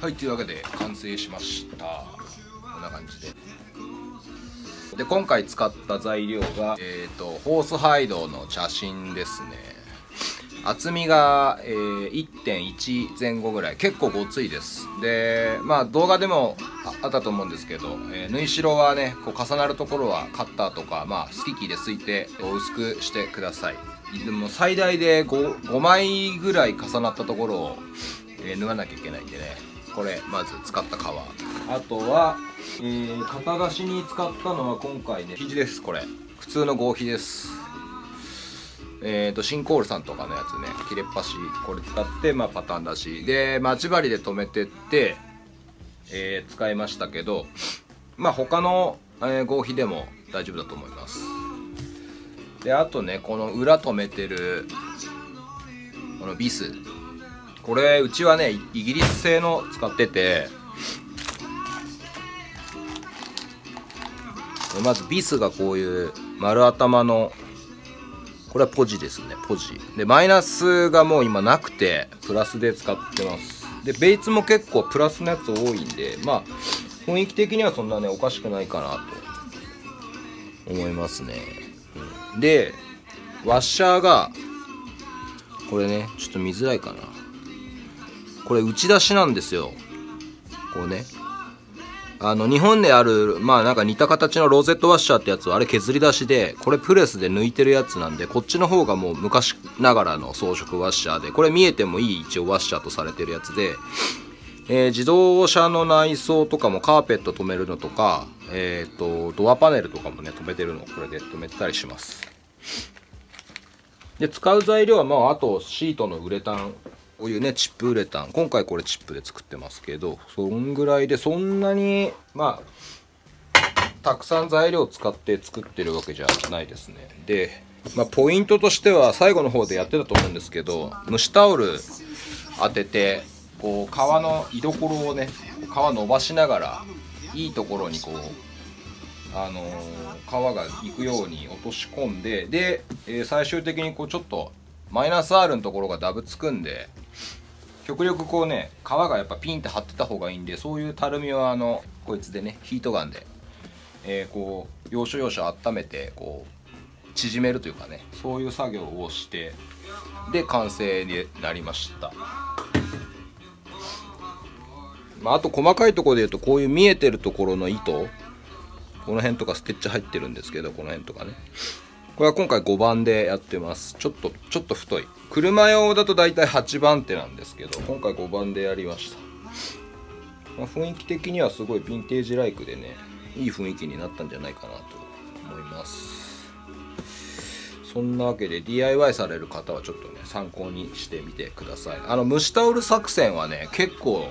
はいというわけで完成しました。こんな感じで。で今回使った材料が、えーと、ホースハイドの茶芯ですね。厚みが、えー、1.1前後ぐらい。結構ごついです。でまあ動画でもあったと思うんですけど、えー、縫い代はねこう重なるところはカッターとか、まあ、スキキですいて薄くしてください。でも最大で 5, 5枚ぐらい重なったところを、えー、縫わなきゃいけないんでね。これまず使った皮。あとは、えー、型出しに使ったのは今回ね生地ですこれ。普通の合皮です。えーと、シンコールさんとかのやつね。切れっ端これ使って、まあ、パターン出し。で待ち針で留めてって、えー、使いましたけどまあ他の、えー、合皮でも大丈夫だと思います。であとねこの裏留めてるこのビスこれうちはねイギリス製の使っててまずビスがこういう丸頭のこれはポジですねポジ。でマイナスがもう今なくてプラスで使ってます。でベイツも結構プラスのやつ多いんでまあ雰囲気的にはそんなねおかしくないかなと思いますね、うん、でワッシャーがこれねちょっと見づらいかな。これ打ち出しなんですよ。こうね。あの日本であるまあなんか似た形のロゼットワッシャーってやつはあれ削り出しでこれプレスで抜いてるやつなんでこっちの方がもう昔ながらの装飾ワッシャーでこれ見えてもいい一応ワッシャーとされてるやつで、えー、自動車の内装とかもカーペット止めるのとか、えーと、ドアパネルとかもね止めてるのこれで止めてたりします。で使う材料はまああとシートのウレタンこういうねチップウレタン。今回これチップで作ってますけどそんぐらいでそんなにまあたくさん材料を使って作ってるわけじゃないですね。で、まあ、ポイントとしては最後の方でやってたと思うんですけど蒸しタオル当ててこう皮の居所をね皮伸ばしながらいいところにこうあのー、皮がいくように落とし込んでで、えー、最終的にこうちょっとマイナス R のところがダブつくんで極力こうね皮がやっぱピンって張ってた方がいいんでそういうたるみはあのこいつでねヒートガンで、えー、こう要所要所温めてこう縮めるというかねそういう作業をしてで完成になりました。まあ、あと細かいところで言うとこういう見えてるところの糸この辺とかステッチ入ってるんですけどこの辺とかね。これは今回5番でやってます。ちょっとちょっと太い。車用だと大体8番手なんですけど今回5番でやりました、まあ、雰囲気的にはすごいヴィンテージライクでねいい雰囲気になったんじゃないかなと思います。そんなわけで DIY される方はちょっとね参考にしてみてください。あの蒸しタオル作戦はね結構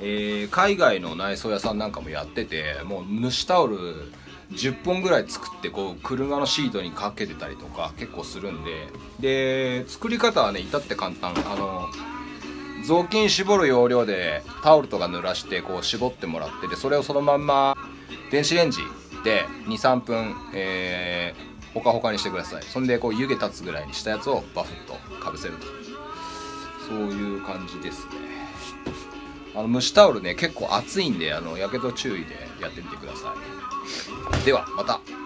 えー、海外の内装屋さんなんかもやっててもう蒸しタオル10本ぐらい作ってこう車のシートにかけてたりとか結構するんで。で作り方はね至って簡単。あの雑巾絞る要領でタオルとか濡らしてこう絞ってもらってでそれをそのまんま電子レンジで23分、えー、ほかほかにしてください。そんでこう湯気立つぐらいにしたやつをバフッとかぶせると。そういう感じですね。あの蒸しタオルね結構熱いんであのやけど注意でやってみてください。ではまた。